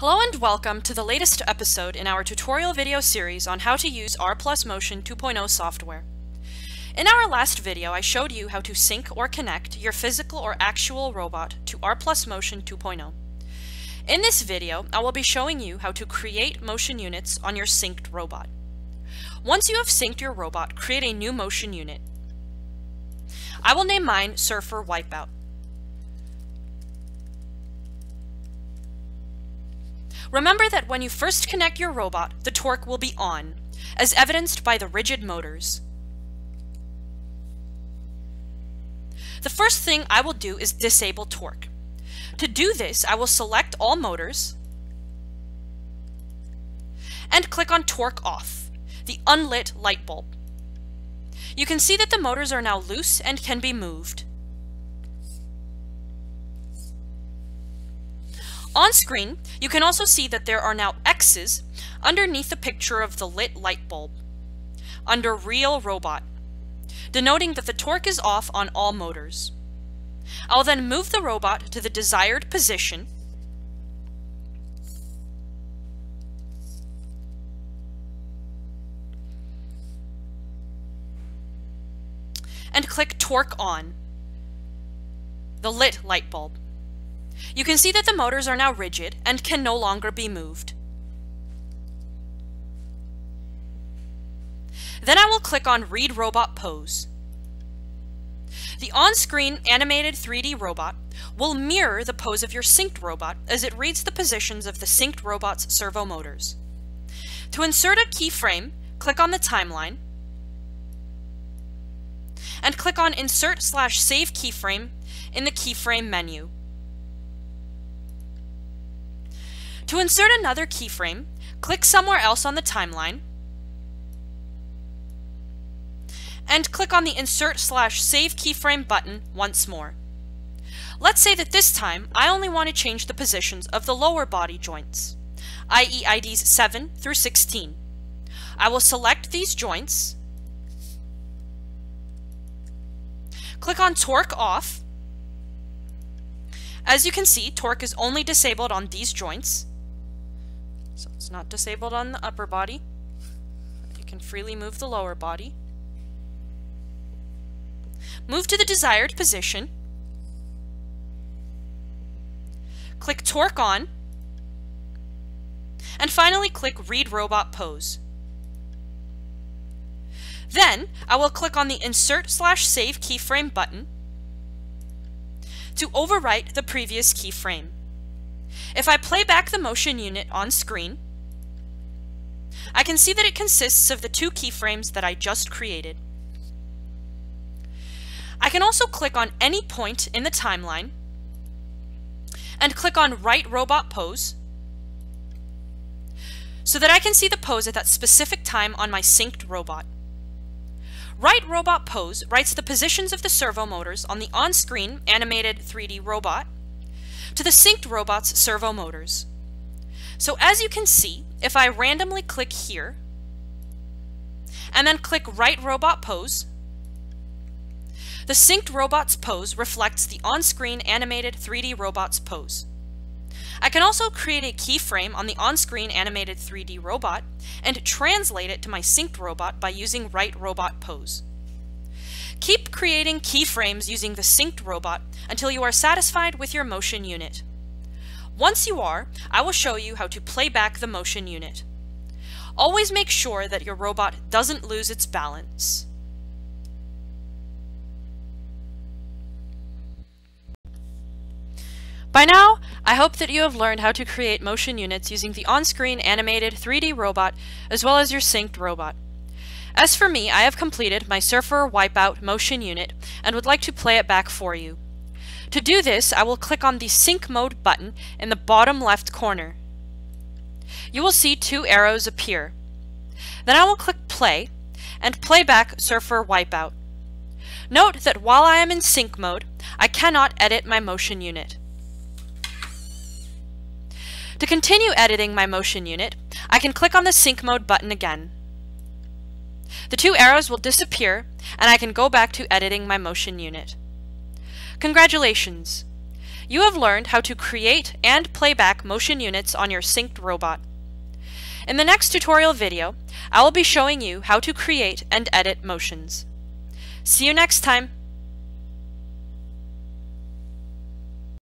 Hello and welcome to the latest episode in our tutorial video series on how to use R Plus Motion 2.0 software. In our last video, I showed you how to sync or connect your physical or actual robot to R Plus Motion 2.0. In this video, I will be showing you how to create motion units on your synced robot. Once you have synced your robot, create a new motion unit. I will name mine Surfer Wipeout. Remember that when you first connect your robot, the torque will be on, as evidenced by the rigid motors. The first thing I will do is disable torque. To do this, I will select all motors and click on torque off, the unlit light bulb. You can see that the motors are now loose and can be moved. On screen, you can also see that there are now X's underneath the picture of the lit light bulb, under Real Robot, denoting that the torque is off on all motors. I'll then move the robot to the desired position and click Torque On, the lit light bulb. You can see that the motors are now rigid and can no longer be moved. Then I will click on Read Robot Pose. The on-screen animated 3D robot will mirror the pose of your synced robot as it reads the positions of the synced robot's servo motors. To insert a keyframe, click on the timeline and click on Insert slash Save Keyframe in the Keyframe menu. To insert another keyframe, click somewhere else on the timeline and click on the Insert slash Save Keyframe button once more. Let's say that this time I only want to change the positions of the lower body joints, i.e. IDs 7 through 16. I will select these joints, click on Torque Off. As you can see, torque is only disabled on these joints, not disabled on the upper body. You can freely move the lower body. Move to the desired position. Click Torque On. And finally click Read Robot Pose. Then, I will click on the Insert slash Save Keyframe button to overwrite the previous keyframe. If I play back the motion unit on screen, I can see that it consists of the two keyframes that I just created. I can also click on any point in the timeline and click on Write Robot Pose so that I can see the pose at that specific time on my synced robot. Write Robot Pose writes the positions of the servo motors on the on-screen animated 3D robot to the synced robot's servo motors. So as you can see, if I randomly click here, and then click Write Robot Pose, the synced robot's pose reflects the on-screen animated 3D robot's pose. I can also create a keyframe on the on-screen animated 3D robot and translate it to my synced robot by using Write Robot Pose. Keep creating keyframes using the synced robot until you are satisfied with your motion unit. Once you are, I will show you how to play back the motion unit. Always make sure that your robot doesn't lose its balance. By now, I hope that you have learned how to create motion units using the on-screen animated 3D robot as well as your synced robot. As for me, I have completed my Surfer Wipeout motion unit and would like to play it back for you. To do this, I will click on the Sync Mode button in the bottom left corner. You will see two arrows appear. Then I will click Play and playback Surfer Wipeout. Note that while I am in sync mode, I cannot edit my motion unit. To continue editing my motion unit, I can click on the sync mode button again. The two arrows will disappear, and I can go back to editing my motion unit. Congratulations! you have learned how to create and playback motion units on your synced robot. In the next tutorial video, I will be showing you how to create and edit motions. See you next time!